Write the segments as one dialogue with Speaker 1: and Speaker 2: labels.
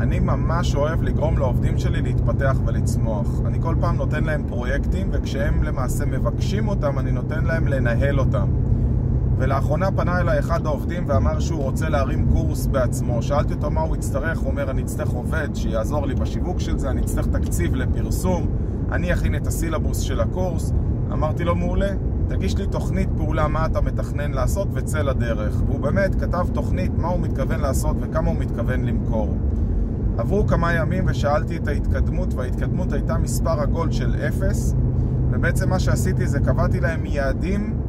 Speaker 1: אני ממש אוהב לגרום לעובדים שלי להתפתח ולצמוח. אני כל פעם נותן להם פרויקטים, וכשהם למעשה מבקשים אותם, אני נותן להם לנהל אותם. ולאחרונה פנה אליי אחד העובדים ואמר שהוא רוצה להרים קורס בעצמו. שאלתי אותו מה הוא יצטרך, הוא אומר אני אצטרך עובד שיעזור לי בשיווק של זה, אני אצטרך תקציב לפרסום, אני אכין את הסילבוס של הקורס. אמרתי לו מעולה, תגיש לי תוכנית פעולה מה אתה מתכנן לעשות וצא לדרך. והוא באמת כתב תוכנית מה הוא מתכוון לעשות וכמה הוא מתכוון למכור. עברו כמה ימים ושאלתי את ההתקדמות, וההתקדמות הייתה מספר עגול של אפס, ובעצם מה שעשיתי זה קבעתי להם יעדים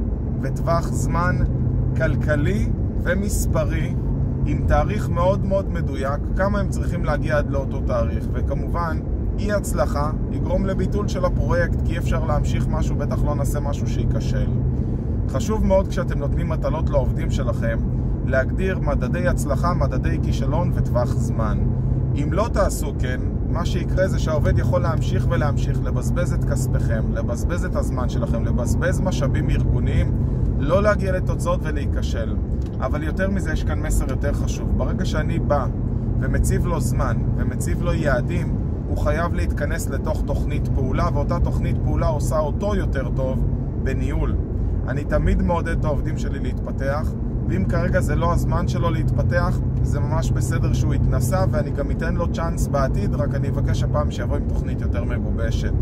Speaker 1: וטווח זמן כלכלי ומספרי עם תאריך מאוד מאוד מדויק, כמה הם צריכים להגיע עד לאותו תאריך, וכמובן אי הצלחה יגרום לביטול של הפרויקט, כי אי אפשר להמשיך משהו, בטח לא נעשה משהו שייכשל. חשוב מאוד כשאתם נותנים מטלות לעובדים שלכם, להגדיר מדדי הצלחה, מדדי כישלון וטווח זמן. אם לא תעשו כן, מה שיקרה זה שהעובד יכול להמשיך ולהמשיך לבזבז את כספכם, לבזבז את הזמן שלכם, לבזבז משאבים ארגוניים, לא להגיע לתוצאות ולהיכשל. אבל יותר מזה יש כאן מסר יותר חשוב. ברגע שאני בא ומציב לו זמן ומציב לו יעדים, הוא חייב להתכנס לתוך תוכנית פעולה, ואותה תוכנית פעולה עושה אותו יותר טוב בניהול. אני תמיד מעודד את העובדים שלי להתפתח, ואם כרגע זה לא הזמן שלו להתפתח, זה ממש בסדר שהוא יתנסה, ואני גם אתן לו צ'אנס בעתיד, רק אני אבקש הפעם שיבוא עם תוכנית יותר מגובשת.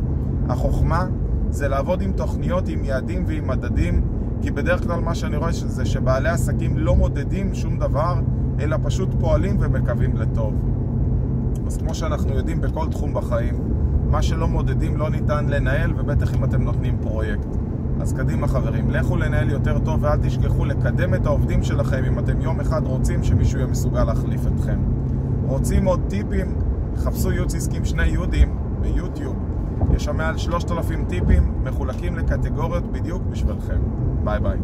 Speaker 1: החוכמה זה לעבוד עם תוכניות, עם יעדים ועם מדדים, כי בדרך כלל מה שאני רואה זה שבעלי עסקים לא מודדים שום דבר, אלא פשוט פועלים ומקווים לטוב. אז כמו שאנחנו יודעים בכל תחום בחיים, מה שלא מודדים לא ניתן לנהל, ובטח אם אתם נותנים פרויקט. אז קדימה חברים, לכו לנהל יותר טוב ואל תשכחו לקדם את העובדים שלכם אם אתם יום אחד רוצים שמישהו יהיה מסוגל להחליף אתכם. רוצים עוד טיפים? חפשו ייעוץ עסקים שני יהודים ביוטיוב. יש שם מעל 3,000 טיפים מחולקים לקטגוריות בדיוק בשבילכם. ביי ביי.